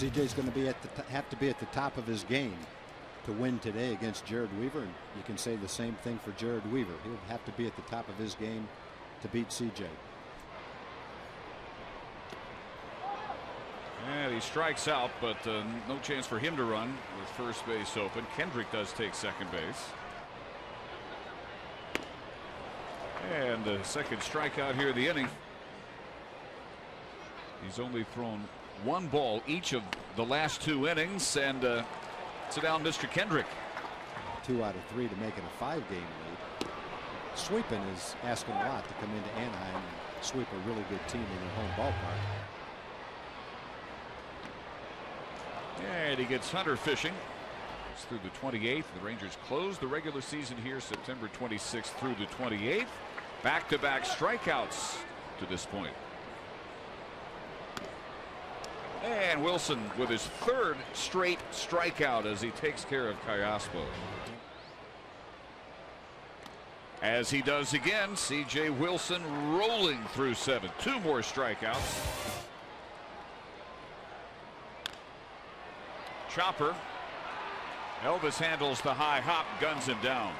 CJ's going to be at the have to be at the top of his game to win today against Jered Weaver. And you can say the same thing for Jered Weaver. He'll have to be at the top of his game to beat CJ. And he strikes out, but uh, no chance for him to run with first base open. Kendrick does take second base. And the second strikeout here in the inning. He's only thrown one ball each of the last two innings and uh, sit down Mr. Kendrick. Two out of three to make it a five game lead. Sweeping is asking a lot to come into Anaheim and sweep a really good team in their home ballpark. And he gets Hunter fishing. It's through the 28th. The Rangers close the regular season here September 26th through the 28th. Back to back strikeouts to this point. And Wilson with his third straight strikeout as he takes care of Callaspo. As he does again, CJ Wilson rolling through seven. Two more strikeouts. Chopper. Elvis handles the high hop, guns him down.